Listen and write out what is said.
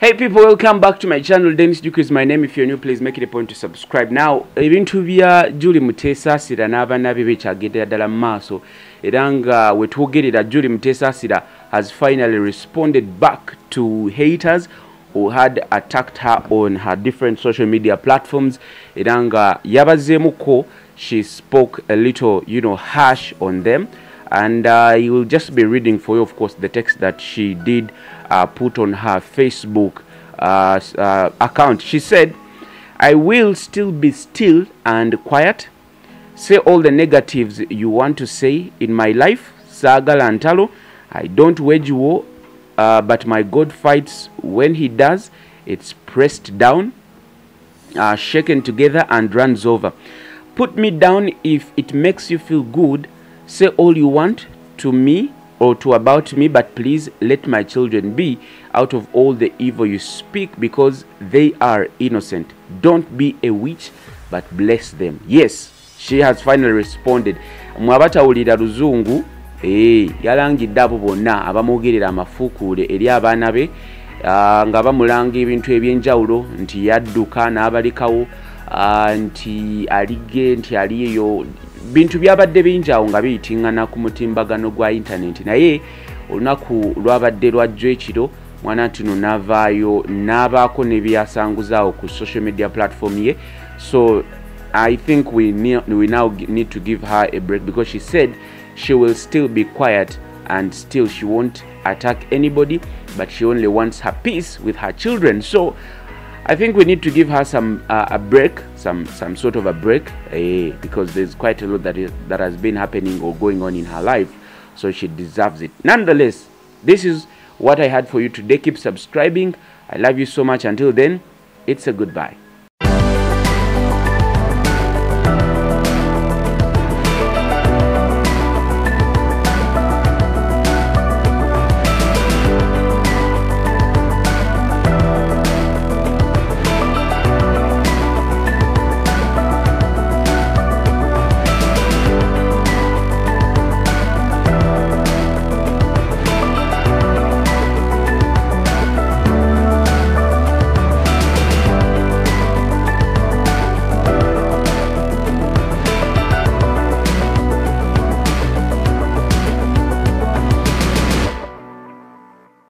Hey people, welcome back to my channel. Dennis Duke is my name. If you're new, please make it a point to subscribe. Now, ebintu bya Julie Mutesasira n'abaana be bekyagenda ddala mu maaso era nga we twogerera Julie Mutesasira has finally responded back to haters who had attacked her on her different social media platforms era nga yabazeemuko she spoke a little you know harsh on them and uh, I will just be reading for you, of course, the text that she did uh, put on her Facebook uh, uh, account. She said, I will still be still and quiet. Say all the negatives you want to say in my life. Sagala Antalo. I don't wage war, uh, but my God fights when He does. It's pressed down, uh, shaken together, and runs over. Put me down if it makes you feel good. Say all you want to me or to about me, but please let my children be out of all the evil you speak because they are innocent. Don't be a witch, but bless them. Yes, she has finally responded. Mwabatawulira luzungu ee yalangidde abo bonna abamwogerera amafuukuule eri abaana be ah, nga bamulanga ebintu ebyenjawulo nti yadduka n'abalekawo ah, nti alige nti aliyeyo bintu byabadde bingi awo nga biyitiŋŋana ku mutimbagano gwa intaneti naye olunaku lwabadde lwajjo ekiro mwana ntino n'avaayo n'abaako ne byasanguzaawo ku social media platform ye. So i think we, ne- we now need to give her a break because she said she will still be quiet and still she won't attack anybody but she only wants her peace with her children. So I think we need to give her some uh, a break, some some sort of a break, eh, because there's quite a lot that is that has been happening or going on in her life, so she deserves it. Nonetheless, this is what I had for you today. Keep subscribing. I love you so much. Until then, it's a goodbye.